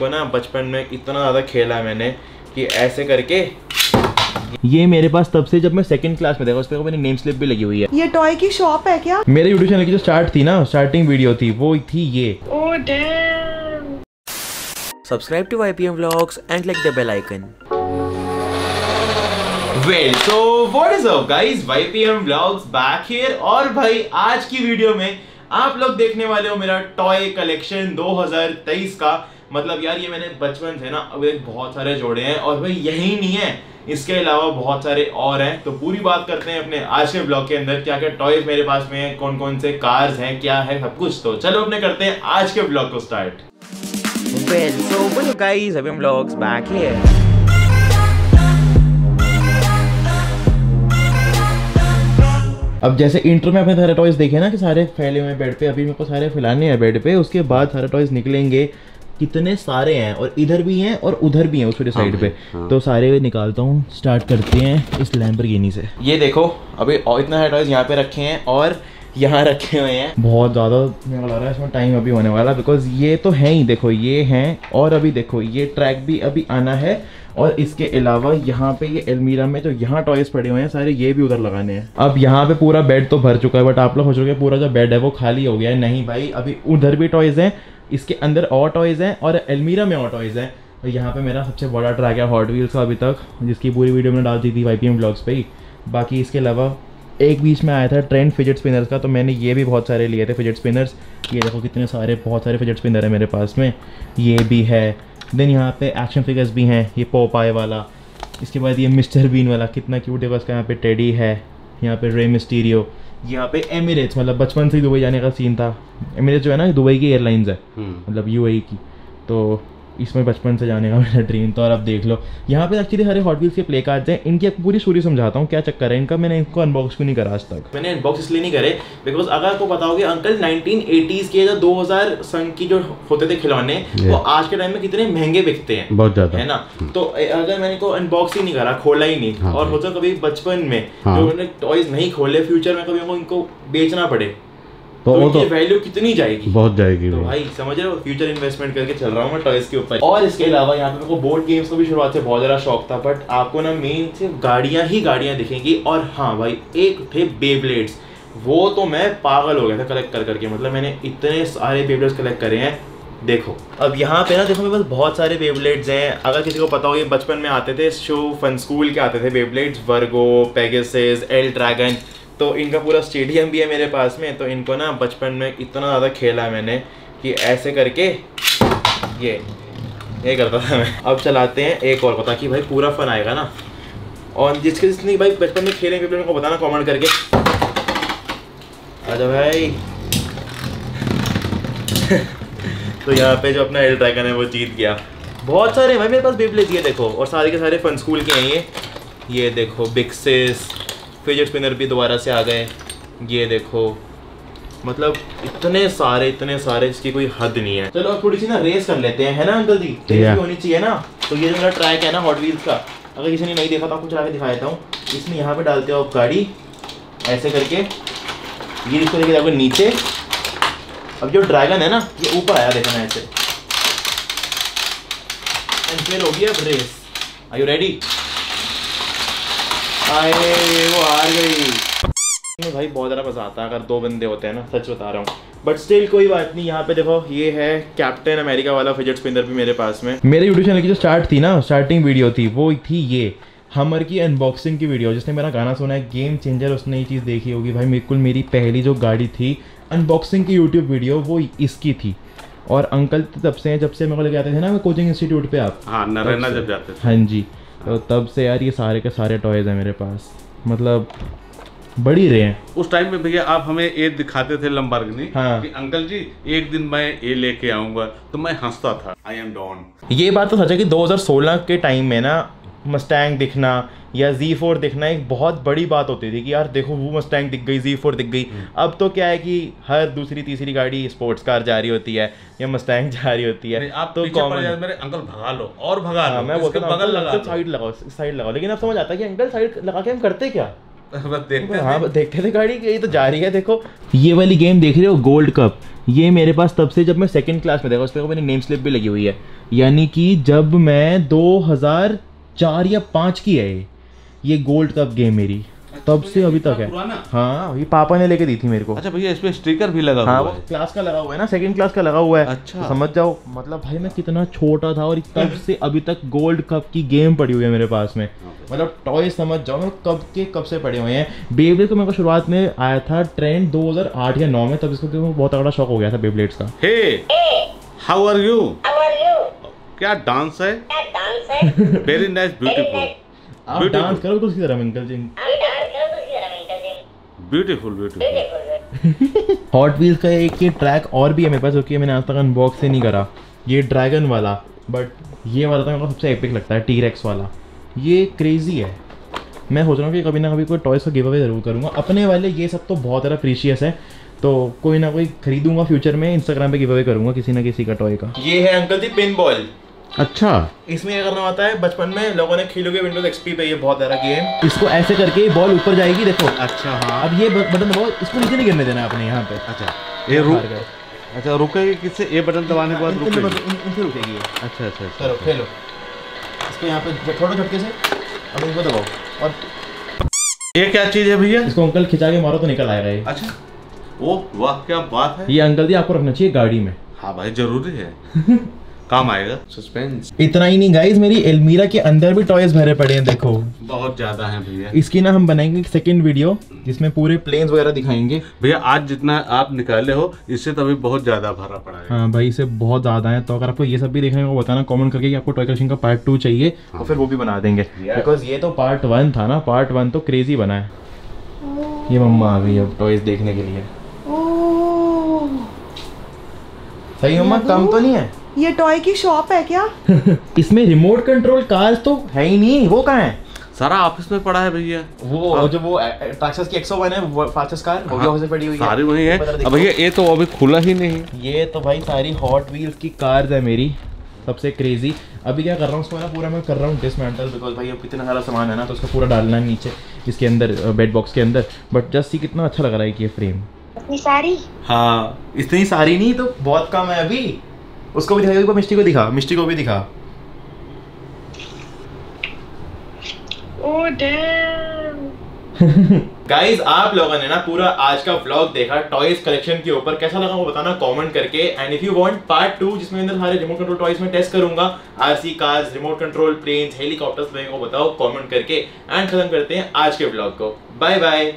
को ना बचपन में इतना ज़्यादा खेला मैंने कि ऐसे करके ये मेरे पास तब से जब मैं सेकंड क्लास में देखा उस पर मेरी नेम स्लिप भी लगी हुई है। ये टॉय की शॉप है क्या? मेरे यूट्यूब चैनल की जो स्टार्ट थी ना स्टार्टिंग वीडियो थी वो थी ये। Subscribe to YPM Vlogs and click the bell icon. Well so what is up guys YPM vlogs back here और भाई आज की वीडियो में आप लोग देखने वाले हो मेरा टॉय कलेक्शन 2023 का। मतलब यार ये मैंने बचपन से ना अभी तक बहुत सारे जोड़े हैं और भाई यही नहीं है इसके अलावा बहुत सारे और हैं। तो पूरी बात करते हैं अपने आज के ब्लॉग के अंदर क्या क्या टॉयज मेरे पास में है कौन कौन से कार्स हैं क्या है सब कुछ। तो चलो अपने करते हैं आज के ब्लॉग को स्टार्ट Well, so guys. अब जैसे इंट्रो में अपने सारे टॉयज देखे ना कि सारे फैले हुए हैं बेड पे अभी मेरे को सारे फैलाने हैं बेड पे उसके बाद सारे टॉयज निकलेंगे। कितने सारे हैं और इधर भी हैं और उधर भी हैं उस पूरी साइड पे। हाँ। तो सारे निकालता हूँ स्टार्ट करते हैं इस लैम्बरगिनी से। ये देखो अभी और इतना सारे टॉयज यहाँ पे रखे हैं और यहाँ रखे हुए हैं। बहुत ज़्यादा मेरे लग रहा है इसमें टाइम अभी होने वाला बिकॉज़ ये तो है ही देखो ये हैं और अभी देखो ये ट्रैक भी अभी आना है और इसके अलावा यहाँ पे ये एलमीरा में जो यहाँ टॉयज पड़े हुए हैं सारे ये भी उधर लगाने हैं। अब यहाँ पे पूरा बेड तो भर चुका है बट आप लोग सोच रहे हो कि पूरा जो बेड है वो खाली हो गया है। नहीं भाई अभी उधर भी टॉयज हैं इसके अंदर और टॉयज हैं और एलमीरा में और टॉयज हैं। तो यहाँ पे मेरा सबसे बड़ा ट्रैक है हॉट व्हील्स का अभी तक, जिसकी पूरी वीडियो मैंने डाल दी थी वाई पी एम ब्लॉग्स पर ही। बाकी इसके अलावा, एक बीच में आया था ट्रेंड फिजट स्पिनर्स का तो मैंने ये भी बहुत सारे लिए थे फिजट स्पिनर्स ये देखो कितने सारे, बहुत सारे फिजट स्पिनर है मेरे पास में। ये भी है। देन यहाँ पे एक्शन फिगर्स भी हैं, ये पोपाए वाला। इसके बाद ये मिस्टर बीन वाला, कितना क्यूट है उसका यहाँ पे टेडी है। यहाँ पे रे मिस्टीरियो यहाँ पे एमिरेट्स मतलब बचपन से ही दुबई जाने का सीन था। एमिरेट्स जो है ना दुबई की एयरलाइंस है। मतलब यू की। तो इसमें बचपन से जाने का मेरा ड्रीम था और अब देख लो। यहाँ पे एक्चुअली सारे हॉट व्हील्स के प्ले कार्ड्स हैं। इनकी आपको पूरी स्टोरी समझाता हूँ क्या चक्कर है। इनका मैंने इनको अनबॉक्स क्यों नहीं करा आज तक? मैंने अनबॉक्स इसलिए नहीं करे बिकॉज़ अगर आपको पता होगा अंकल 1980s के या 2000 सन की जो होते थे खिलौने वो आज के टाइम में कितने महँगे बिकते हैं। बहुत ज़्यादा। है ना? तो अगर मैंने को अनबॉक्स ही नहीं करा खोला ही नहीं। हाँ और भाई। होता कभी बचपन में हाँ। जो मैंने टॉयज नहीं खोले फ्यूचर में कभी हमको इनको बेचना पड़े तो तो वो तो वैल्यू कितनी जाएगी? बहुत जाएगी तो भाई। समझ रहे हो? फ्यूचर इन्वेस्टमेंट करके चल रहा हूँ मैं टॉयज के ऊपर। और इसके अलावा यहाँ पे मेरे को बोर्ड गेम्स का भी शुरुआत से बहुत ज़्यादा शौक था बट आपको ना मेन सिर्फ़ गाड़ियाँ ही गाड़ियाँ दिखेंगी। और हाँ भाई एक थे बेब्लेड्स वो तो मैं पागल हो गया था कलेक्ट कर करके। मतलब मैंने इतने सारे बेब्लेड्स कलेक्ट करे हैं। देखो अब यहाँ पे ना देखो मेरे पास बहुत सारे बेबलेट्स हैं। अगर किसी को पता हो ये बचपन में आते थे शो फन स्कूल के आते थे Beyblades Virgo Pegasus L dragon तो इनका पूरा स्टेडियम भी है मेरे पास में तो इनको ना बचपन में इतना ज़्यादा खेला मैंने कि ऐसे करके ये ये करता था मैं। अब चलाते हैं एक और कि भाई पूरा फन आएगा ना। और जिसके जिसने भाई बचपन में खेले बेब्लेड को बताना कमेंट करके। आजा भाई। तो यहाँ पे जो अपना एल ड्रैगन है वो जीत गया। बहुत सारे भाई मेरे पास बेब्लेड ये देखो। और सारे के सारे फन स्कूल के हैं ये। ये देखो बिक्सिस फिजेट स्पिनर भी दोबारा से आ गए ये देखो। मतलब इतने सारे इतने सारे जिसकी कोई हद नहीं है। चलो थोड़ी सी ना रेस कर लेते हैं है ना अंकल जी? रेस. भी होनी चाहिए ना। तो ये जो मेरा ट्रैक है ना हॉट व्हील्स का अगर किसी ने नहीं देखा तो आपको चला के दिखा देता हूँ। इसमें यहाँ पे डालते हो आप गाड़ी ऐसे करके। ये इसको लेके जाओगे नीचे। अब जो ड्रैगन है ना ये ऊपर आया देखना ऐसे। एंड फिर होगी अब रेस आर यू रेडी आए वो हार गई। भाई बहुत ज़्यादा मज़ा आता है अगर दो बंदे होते हैं ना सच बता रहा हूँ। बट स्टिल कोई बात नहीं यहाँ पे देखो ये है कैप्टन अमेरिका वाला फिजेट स्पिनर भी मेरे पास में। मेरे यूट्यूब चैनल की जो स्टार्ट थी ना स्टार्टिंग वीडियो थी वो थी ये। हमर की अनबॉक्सिंग की वीडियो जिसने मेरा गाना सुना है गेम चेंजर उसने ये चीज़ देखी होगी। भाई बिल्कुल मेरी पहली जो गाड़ी थी अनबॉक्सिंग की यूट्यूब वीडियो वो इसकी थी। और अंकल तो तब से हैं जब से मेरे को लेके आते थे ना कोचिंग इंस्टीट्यूट पे आप। हाँ नरेना जब जाते थे। हाँ जी। तो तब से यार ये सारे के सारे टॉयज हैं मेरे पास। मतलब बड़ी रहे हैं। उस टाइम में भैया आप हमें ये दिखाते थे लंबा हाँ। कि अंकल जी एक दिन मैं ये लेके आऊँगा। तो मैं हंसता था। आई एम डॉन ये बात तो सच है कि 2016 के टाइम में ना मस्टैंग दिखना या Z4 दिखना एक बहुत बड़ी बात होती थी कि यार देखो वो मस्टैंग दिख गई Z4 दिख गई। अब तो क्या है कि हर दूसरी तीसरी गाड़ी स्पोर्ट्स कार जा रही होती है या मस्टैंग जा रही होती है आप तो है। मेरे अंकल भगा लो और भगा हाँ, लो मैं बोलता बगल लगा साइड लगाओ साइड लगाओ। लेकिन अब समझ आता है कि अंकल साइड लगा के हम करते क्या? देखते हाँ देखते थे गाड़ी ये तो जा रही है देखो। ये वाली गेम देख रहे हो गोल्ड कप ये मेरे पास तब से जब मैं सेकंड क्लास में देखा उस पर मेरी नेम स्लिप भी लगी हुई है। यानी कि जब मैं 2004 या 5 की है ये। ये गोल्ड कप गेम मेरी। तब से अभी तक है। हाँ ये पापा ने लेके दी थी मेरे को। अच्छा भैया इसमें स्टिकर भी लगा हाँ हुआ है। क्लास का लगा हुआ है ना सेकंड क्लास का लगा हुआ है। अच्छा। तो समझ जाओ मतलब भाई मैं कितना छोटा था और तब से अभी तक गोल्ड कप की गेम पड़ी हुई है मेरे पास में। मतलब टॉय समझ जाओ मैं कब के कब से पड़े हुए हैं। बेबलेट को मेरे को शुरुआत में आया था ट्रेंड 2008 या 9 में तब इसको बहुत तगड़ा शौक हो गया था बेबलेट्स का। Hey how are you? क्या डांस है? Dance है वेरी नाइस ब्यूटीफुल आप Beautiful. डांस करो तो उसकी तरह अंकल जी तो ब्यूटीफुल ब्यूटीफुल हॉट व्हील्स का एक ये ट्रैक और भी है मेरे पास जो कि मैंने आज तक अनबॉक्स ही नहीं करा. ये ड्रैगन वाला बट ये वाला तो मेरे को सबसे एपिक लगता है टी रेक्स वाला. ये क्रेजी है. मैं सोच रहा हूँ कि कभी ना कभी कोई टॉयस का गिव अवे ज़रूर करूँगा. अपने वाले ये सब तो बहुत ज़्यादा प्रीशियस है तो कोई ना कोई खरीदूँगा फ्यूचर में इंस्टाग्राम पे गिव अवे करूँगा किसी ना किसी का टॉय का. ये है अंकल जी पिन बॉल अच्छा। इसमें क्या करना होता है बचपन में लोगों ने खेलोगे विंडोज़ एक्सपी पे ये बहुत सारा गेम इसको ऐसे करके बॉल ऊपर जाएगी देखो। अच्छा हाँ। अब ये बटन दबाओ इसको नीचे नहीं गिरने देना अपने यहाँ पे। अच्छा। ये रुक अच्छा रुकेगी किससे? ये बटन दबाने के बाद रुकेगी। इनसे रुकेगी अच्छा अच्छा अच्छा चलो खेलो। इसको यहाँ पे छोड़ो झटके से अब इनको दबाओ। और ये क्या चीज़ है भैया? इसको अंकल खिंचा के मारो तो निकल आएगा ये अच्छा। ओ वाह क्या बात है। ये अंकल जी आपको रखना चाहिए गाड़ी में। हाँ भाई ज़रूरी है। काम आएगा। सस्पेंस इतना ही नहीं गाइस मेरी एलमीरा के अंदर भी टॉयज भरे पड़े हैं देखो। बहुत ज़्यादा है भैया। इसकी ना हम बनाएँगे सेकंड वीडियो जिसमें पूरे प्लेन्स वगैरह दिखाएँगे। भैया आज जितना आप निकाले हो इससे तो अभी बहुत ज़्यादा भरा पड़ा है। हाँ भाई इसे बहुत ज़्यादा है। तो अगर आपको ये सब भी देखने को बताना कमेंट करके कि आपको टॉय कलेक्शन का पार्ट टू चाहिए तो फिर वो भी बना देंगे। बिकॉज़ ये तो पार्ट वन था ना। पार्ट वन तो क्रेजी बना है। ये मम्मा आ गई अब टॉयज देखने के लिए। सही मम्मा कम तो नहीं है? ये टॉय की शॉप है क्या? इसमें रिमोट कंट्रोल कार्स तो है ही नहीं वो कहाँ है? सारा ऑफ़िस में पड़ा है भैया। वो जो वो टैक्सस की 101 है वो फास्टेस्ट कार वो भी ऑफ़िस में पड़ी हुई है। सारी वही है। अब भैया ये तो अभी खुला ही नहीं। ये तो भाई सारी हॉट व्हील्स की कार्स है मेरी सबसे क्रेजी अभी क्या कर रहा हूँ उसको ना पूरा मैं कर रहा हूँ डिसमेंटल बिकॉज़ भाई अब इतना सारा सामान है ना तो उसको पूरा डालना है नीचे इसके अंदर बेड बॉक्स के अंदर। बट जस्ट सी कितना अच्छा लग रहा है कि ये फ्रेम इतनी सारी? हाँ इतनी सारी नहीं तो बहुत कम है अभी। उसको भी दिखा बार को दिखा मिष्टी को भी दिखा। गाइज़ आप लोगों ने ना पूरा आज का व्लॉग देखा टॉयज कलेक्शन के ऊपर। कैसा लगा वो बताना कमेंट करके। And if you want part two जिसमें अंदर सारे रिमोट कंट्रोल टॉयज में टेस्ट करूँगा RC cars remote control planes helicopters मेरे को बताओ कमेंट करके। एंड खत्म करते हैं आज के व्लॉग को। Bye bye